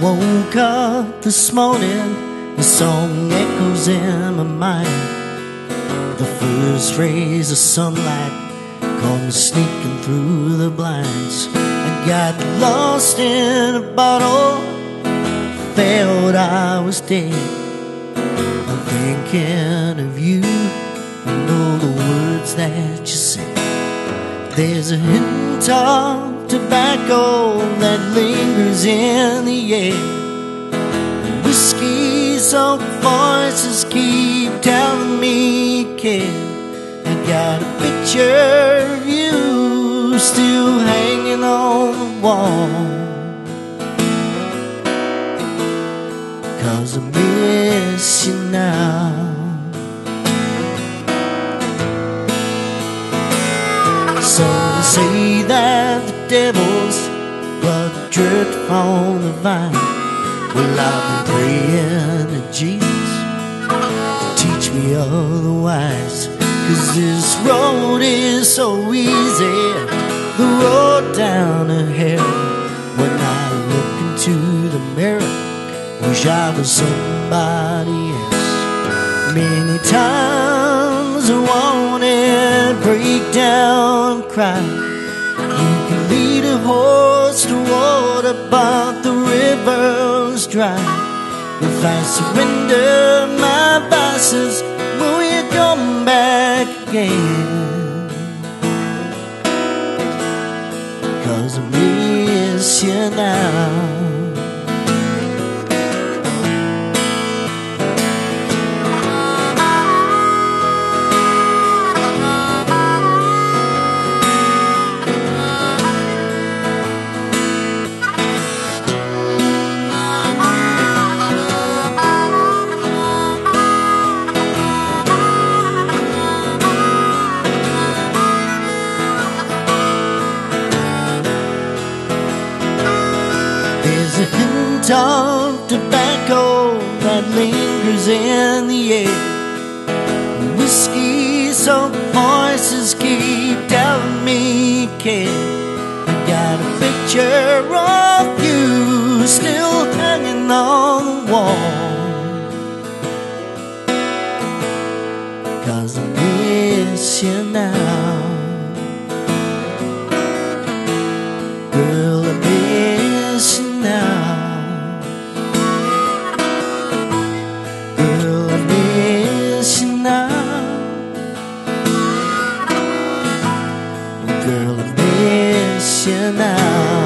woke up this morning, the song echoes in my mind. The first rays of sunlight come sneaking through the blinds. I got lost in a bottle, felt I was dead. I'm thinking of you and all the words that you said. There's a hint of tobacco that lingers in the air. Whiskey soaked voices keep telling me care. I got a picture of you still hanging on the wall. Cause I miss you now. Some say that devil's blood dripped on the vine. Well, I've been praying to Jesus to teach me otherwise. Cause this road is so easy, the road down to hell. When I look into the mirror, wish I was somebody else. Many times I wanted to break down and cry. Horse to water, but the river's dry. If I surrender my vices, will you come back again? Cause I miss you now. Of tobacco that lingers in the air. Whiskey soaked voices keep telling me care. I got a picture of you still hanging on the wall. Cause I miss you now. Now.